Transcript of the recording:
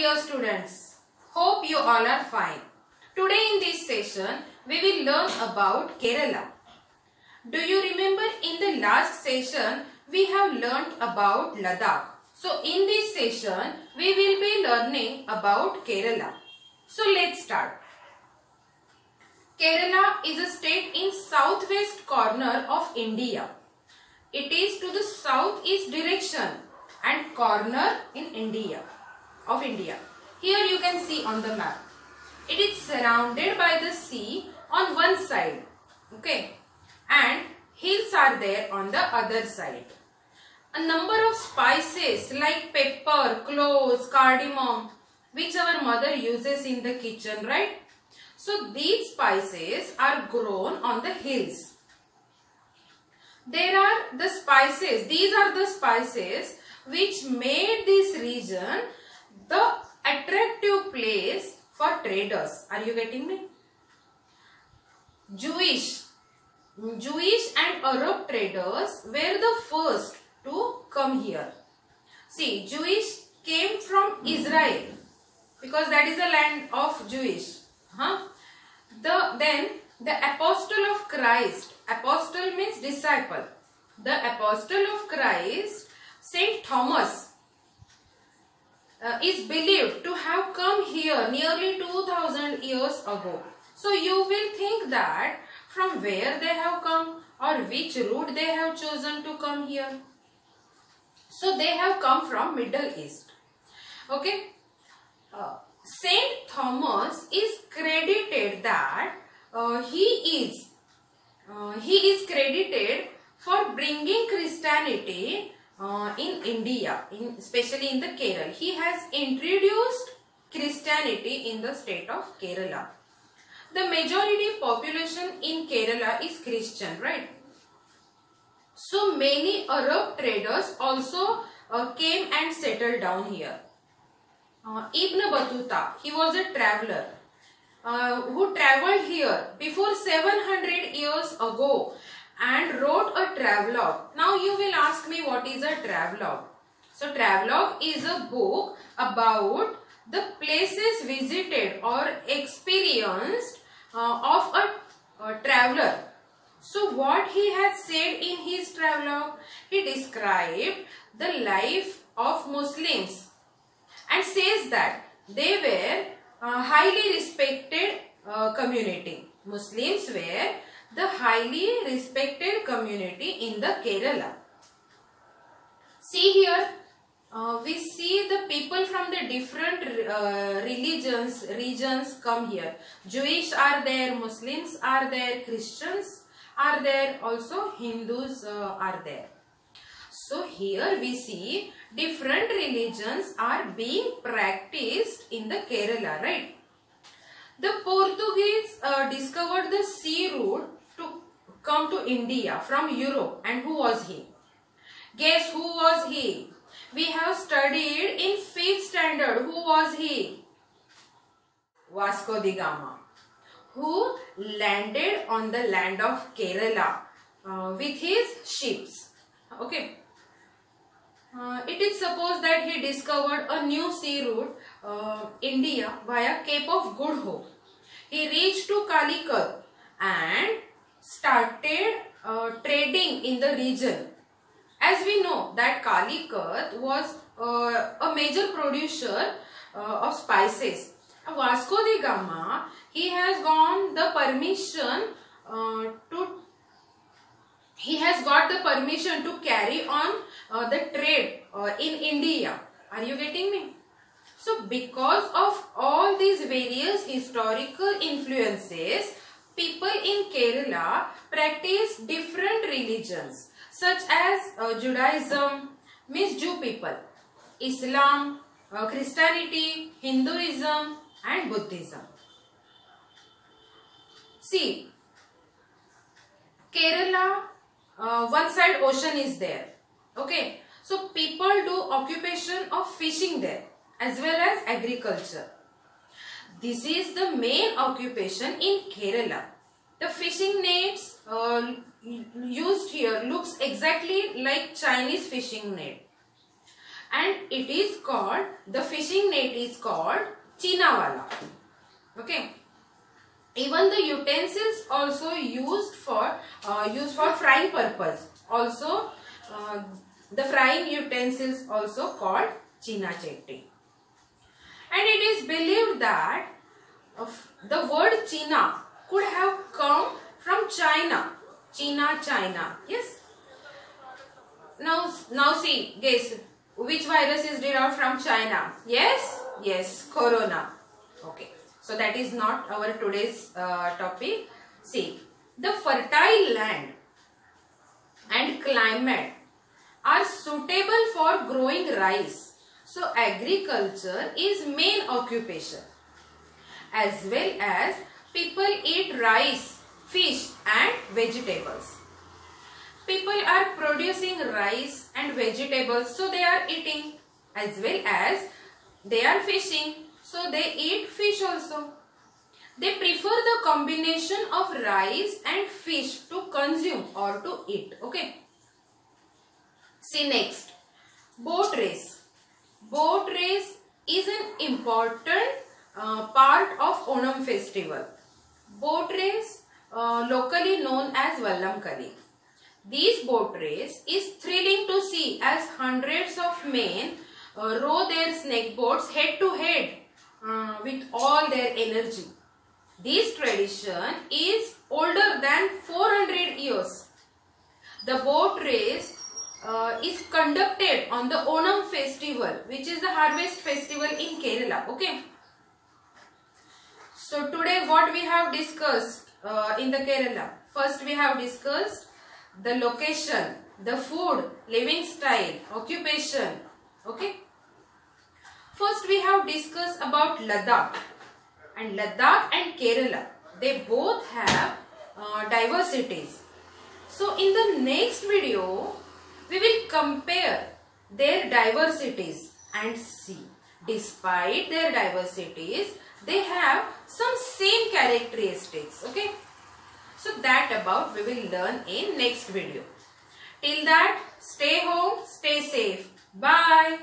dear students. Hope you all are fine. Today in this session, we will learn about Kerala. Do you remember in the last session, we have learned about Ladakh. So in this session, we will be learning about Kerala. So let's start. Kerala is a state in southwest corner of India. It is to the southeast direction and corner in India of India. Here you can see on the map. It is surrounded by the sea on one side. Okay. And hills are there on the other side. A number of spices like pepper, cloves, cardamom, which our mother uses in the kitchen, right? So these spices are grown on the hills. There are the spices, these are the spices which made this region the attractive place for traders. Are you getting me? Jewish, Jewish and Arab traders were the first to come here. See, Jewish came from Israel because that is the land of Jewish. Huh? The then the apostle of Christ. Apostle means disciple. The apostle of Christ, Saint Thomas, uh, is believed to have come here nearly 2000 years ago. So you will think that from where they have come or which route they have chosen to come here. So they have come from Middle East. Okay. Uh, Saint Thomas is credited that uh, he is uh, he is credited for bringing Christianity uh, in India, in, especially in the Kerala. He has introduced Christianity in the state of Kerala. The majority population in Kerala is Christian, right? So many Arab traders also uh, came and settled down here. Uh, Ibn Battuta, he was a traveler uh, who traveled here before 700 years ago and wrote a travelogue. Now you will ask me what is a travelogue. So travelogue is a book about the places visited or experienced uh, of a, a traveler. So what he has said in his travelogue, he described the life of Muslims and says that they were uh, highly respected uh, community. Muslims were the highly respected community in the Kerala. See here, uh, we see the people from the different uh, religions, regions come here. Jewish are there, Muslims are there, Christians are there, also Hindus uh, are there. So here we see different religions are being practiced in the Kerala, right? The Portuguese uh, discovered the sea route to come to India from Europe and who was he? Guess who was he? We have studied in 5th standard. Who was he? Vasco da Gama who landed on the land of Kerala uh, with his ships. Okay. Uh, it is supposed that he discovered a new sea route, uh, India, via Cape of Good Hope. He reached to Calicut and started uh, trading in the region. As we know that Calicut was uh, a major producer uh, of spices. Vasco da Gama, he has gone the permission uh, to he has got the permission to carry on uh, the trade uh, in India. Are you getting me? So because of all these various historical influences, people in Kerala practice different religions such as uh, Judaism, means Jew people, Islam, uh, Christianity, Hinduism and Buddhism. See, Kerala uh, one side ocean is there. Okay. So people do occupation of fishing there as well as agriculture. This is the main occupation in Kerala. The fishing nets uh, used here looks exactly like Chinese fishing net. and it is called the fishing net is called cheena vala okay even the utensils also used for uh, used for frying purpose also uh, the frying utensils also called cheena chatti and it is believed that the word china could have come from china. China china. Yes? Now now see guess which virus is derived from china? Yes? Yes corona. Okay. So that is not our today's uh, topic. See, the fertile land and climate are suitable for growing rice. So agriculture is main occupation. As well as people eat rice, fish and vegetables. People are producing rice and vegetables so they are eating as well as they are fishing so they eat fish also. They prefer the combination of rice and fish to consume or to eat. Okay. See next. Boat race. Boat race is an important uh, part of Onam festival. Boat race uh, locally known as Vallamkali. This boat race is thrilling to see as hundreds of men uh, row their snake boats head to head uh, with all their energy. This tradition is older than 400 years. The boat race uh, is conducted on the Onam festival which is the harvest festival in Kerala. Okay. So today what we have discussed uh, in the Kerala. First we have discussed the location, the food, living style, occupation. Okay. First we have discussed about Ladakh and Ladakh and Kerala. They both have uh, diversities. So in the next video, we will compare their diversities and see. Despite their diversities, they have some same characteristics. Okay. So that about we will learn in next video. Till that, stay home, stay safe. Bye.